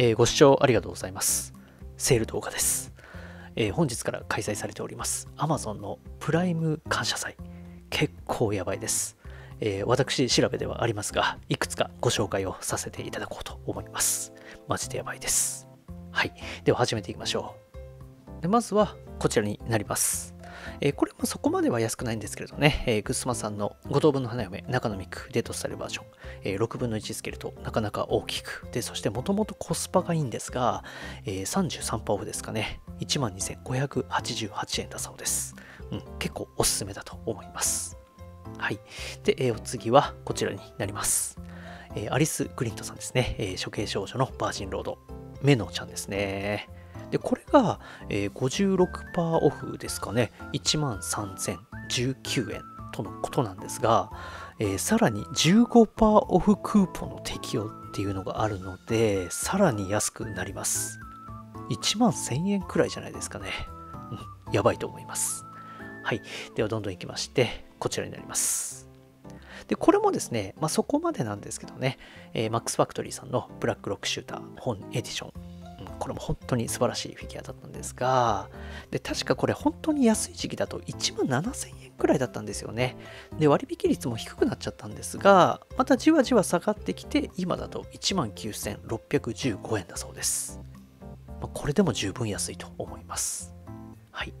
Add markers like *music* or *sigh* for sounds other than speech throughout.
えー、ご視聴ありがとうございます。セール動画です。えー、本日から開催されております Amazon のプライム感謝祭。結構やばいです。えー、私調べではありますが、いくつかご紹介をさせていただこうと思います。マジでやばいです。はい。では始めていきましょう。でまずはこちらになります。えー、これもそこまでは安くないんですけれどね、えー、グスマさんの5等分の花嫁、中野ミク、デートスタイルバージョン、えー、6分の1スケルとなかなか大きく、で、そしてもともとコスパがいいんですが、えー、33%オフですかね、12,588円だそうです。うん、結構おすすめだと思います。はい。で、えー、お次はこちらになります。えー、アリス・グリントさんですね、えー、処刑少女のバージンロード、メノちゃんですね。で、これが、えー、56%オフですかね、13,019円とのことなんですが、えー、さらに15%オフクーポンの適用っていうのがあるので、さらに安くなります。1万1000円くらいじゃないですかね。うん、やばいと思います。はい。では、どんどんいきまして、こちらになります。で、これもですね、まあ、そこまでなんですけどね、えー、マックスファクトリーさんのブラックロックシューター本エディションこれも本当に素晴らしいフィギュアだったんですが、で、確かこれ本当に安い時期だと1万7000円くらいだったんですよね。で、割引率も低くなっちゃったんですが、またじわじわ下がってきて、今だと1万9615円だそうです。ま、これでも十分安いと思います。はい。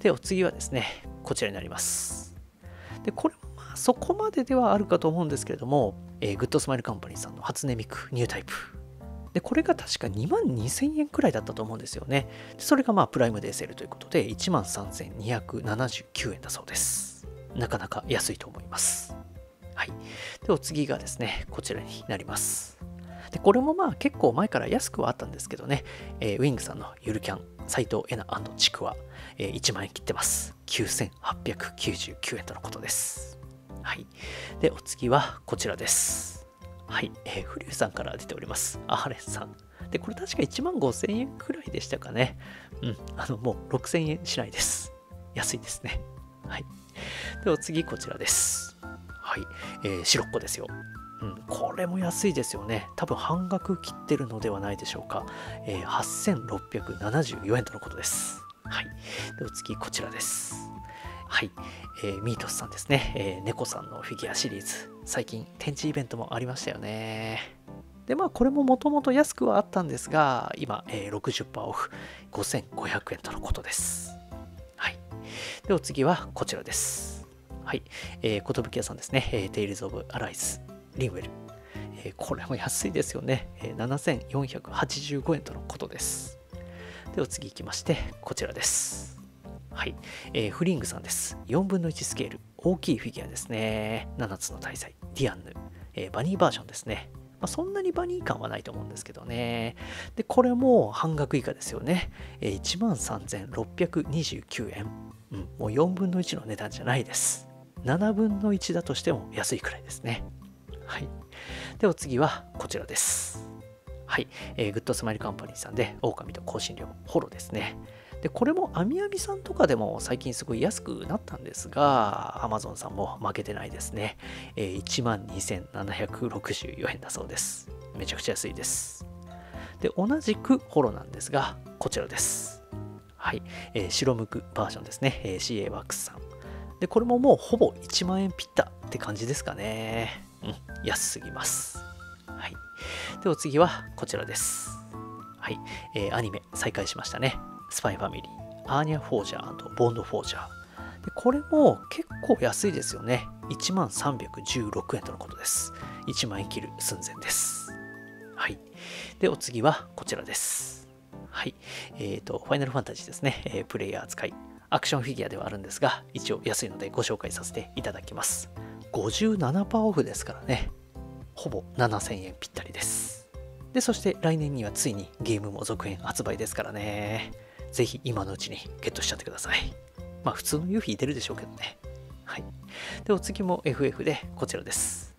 で、お次はですね、こちらになります。で、これもまあそこまでではあるかと思うんですけれども、えー、グッドスマイルカンパニーさんの初音ミクニュータイプで、これが確か2万2000円くらいだったと思うんですよね。でそれがまあプライムデーセルということで、1万3279円だそうです。なかなか安いと思います。はい。で、お次がですね、こちらになります。で、これもまあ結構前から安くはあったんですけどね、えー、ウィングさんのゆるキャン、斎藤エナちくわ、えー、1万円切ってます。9899円とのことです。はい。で、お次はこちらです。はい、えー、フリューさんから出ております。アーレンさん。で、これ確か1万5000円くらいでしたかね。うん、あの、もう6000円しないです。安いですね。はい。では次、こちらです。はい、えー、白っ子ですよ。うん、これも安いですよね。多分半額切ってるのではないでしょうか。えー、8674円とのことです。はい。では次、こちらです。はい、えー、ミートスさんですね、えー、猫さんのフィギュアシリーズ、最近展示イベントもありましたよね。で、まあ、これももともと安くはあったんですが、今、えー、60%オフ、5500円とのことです。はい。で、お次はこちらです。はい。えー、寿屋さんですね、えー、テイルズ・オブ・アライズ、リンウェル。えー、これも安いですよね。えー、7485円とのことです。で、お次行きまして、こちらです。はい、えー、フリングさんです。4分の1スケール、大きいフィギュアですね。7つの大祭、ディアンヌ、えー、バニーバージョンですね。まあ、そんなにバニー感はないと思うんですけどね。で、これも半額以下ですよね。えー、13,629円、うん。もう4分の1の値段じゃないです。7分の1だとしても安いくらいですね。はい。で、お次はこちらです。はい。えー、グッドスマイルカンパニーさんで、狼と香辛料、ホロですね。で、これもアミアミさんとかでも最近すごい安くなったんですが、Amazon さんも負けてないですね。えー、12,764円だそうです。めちゃくちゃ安いです。で、同じくホロなんですが、こちらです。はい。えー、白むくバージョンですね。えー、CA ワックスさん。で、これももうほぼ1万円ぴったって感じですかね。うん、安すぎます。はい。で、お次はこちらです。はい。えー、アニメ再開しましたね。スパイファミリー、アーニャ・フォージャーボンド・フォージャー。でこれも結構安いですよね。1万316円とのことです。1万円切る寸前です。はい。で、お次はこちらです。はい。えっ、ー、と、ファイナルファンタジーですね。えー、プレイアーツ改。アクションフィギュアではあるんですが、一応安いのでご紹介させていただきます。57%オフですからね。ほぼ7000円ぴったりです。で、そして来年にはついにゲームも続編発売ですからね。ぜひ今のうちにゲットしちゃってください。まあ普通のユーフィー出るでしょうけどね。はい。で、お次も FF でこちらです。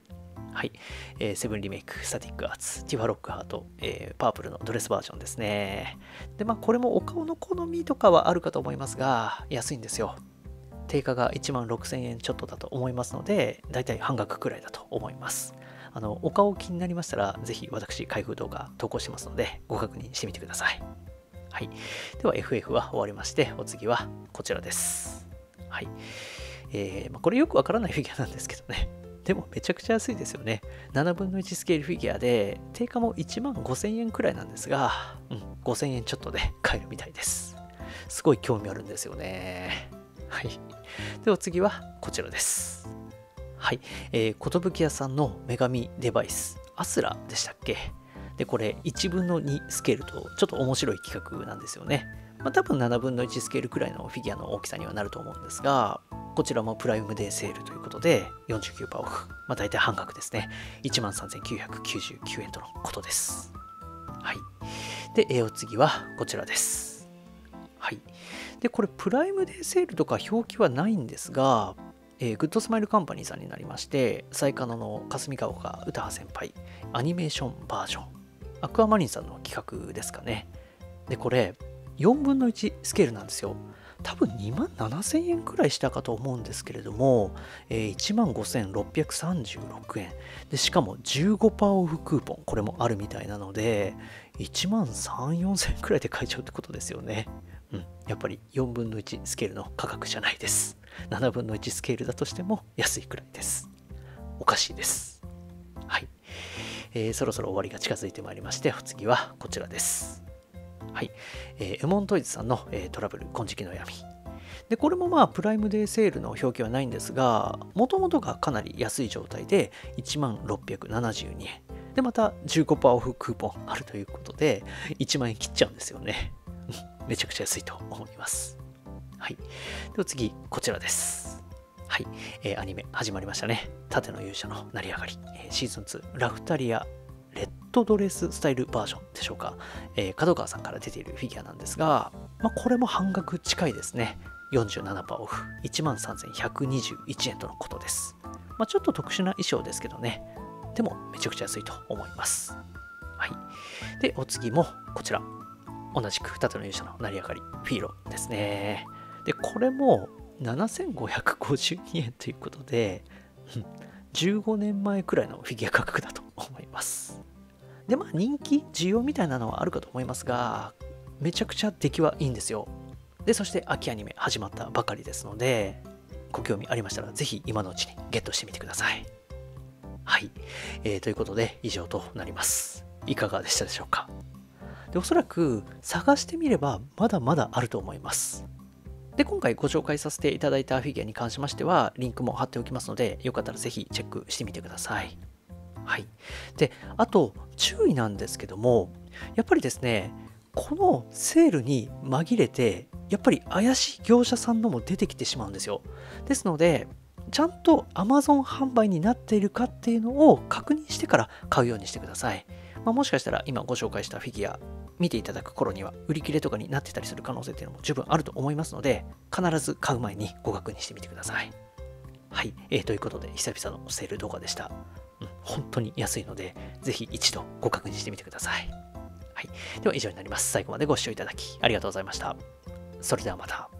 はい。えー、セブンリメイク、スタティックアーツ、ティファロックハート、えー、パープルのドレスバージョンですね。で、まあこれもお顔の好みとかはあるかと思いますが、安いんですよ。定価が1万6000円ちょっとだと思いますので、だいたい半額くらいだと思います。あの、お顔気になりましたら、ぜひ私、開封動画投稿しますので、ご確認してみてください。はい。では、FF は終わりまして、お次はこちらです。はい。えー、まあ、これよくわからない *laughs* フィギュアなんですけどね。でもめちゃくちゃ安いですよね。7分の1スケールフィギュアで、定価も1万5000円くらいなんですが、うん、5000円ちょっとで買えるみたいです。すごい興味あるんですよね。はい。では次はこちらです。はい。えー、寿屋さんの女神デバイス、アスラでしたっけ？で、これ1分の2スケールとちょっと面白い企画なんですよね。まあ、多分7分の1スケールくらいのフィギュアの大きさにはなると思うんですが、こちらもプライムデーセールということで49%オフ。まあ、大体半額ですね。13,999円とのことです。はい。で、えお次はこちらです。はい。で、これプライムデーセールとか表記はないんですが、えー、グッドスマイルカンパニーさんになりまして、冴えカノの霞ヶ丘詩羽先輩、アニメーションバージョン、アクアマリンさんの企画ですかね。で、これ、4分の1スケールなんですよ。多分2万7000円くらいしたかと思うんですけれども、えー、1万5636円。でしかも15%オフクーポン。これもあるみたいなので1万3 4000円くらいで買えちゃうってことですよね。うん。やっぱり4分の1スケールの価格じゃないです。7分の1スケールだとしても安いくらいです。おかしいです。はい、えー、そろそろ終わりが近づいてまいりましてお次はこちらですはい。えー、エモントイズさんの、えー、トラブル、金色の闇。で、これもまあ、プライムデーセールの表記はないんですが、もともとがかなり安い状態で、1672円。で、また15%オフクーポンあるということで、1万円切っちゃうんですよね。*laughs* めちゃくちゃ安いと思います。はい。では次、こちらです。はい、えー、アニメ始まりましたね。盾の勇者の成り上がり、えー、シーズン2、ラフタリアレッドドレススタイルバージョンでしょうか、えー、角川さんから出ているフィギュアなんですが、まあ、これも半額近いですね。47%オフ、13,121円とのことです。まあ、ちょっと特殊な衣装ですけどね、でもめちゃくちゃ安いと思います。はい。で、お次もこちら。同じく盾の勇者の成り上がり、フィーロですね。で、これも7552円ということで、15年前くらいのフィギュア価格だと思います。で、まあ人気、需要みたいなのはあるかと思いますが、めちゃくちゃ出来はいいんですよ。で、そして秋アニメ始まったばかりですので、ご興味ありましたら、ぜひ今のうちにゲットしてみてください。はい。えー、ということで、以上となります。いかがでしたでしょうか？で、おそらく探してみればまだまだあると思います。で、今回ご紹介させていただいたフィギュアに関しましては、リンクも貼っておきますので、よかったらぜひチェックしてみてください。はい。で、あと、注意なんですけども、やっぱりですね、このセールに紛れて、やっぱり怪しい業者さんのも出てきてしまうんですよ。ですので、ちゃんと Amazon 販売になっているかっていうのを確認してから買うようにしてください。まあ、もしかしたら今ご紹介したフィギュア見ていただく頃には売り切れとかになってたりする可能性っていうのも十分あると思いますので必ず買う前にご確認してみてください。はい、えー、ということで久々のセール動画でした。うん、本当に安いのでぜひ一度ご確認してみてください。はい、では以上になります。最後までご視聴いただきありがとうございました。それではまた。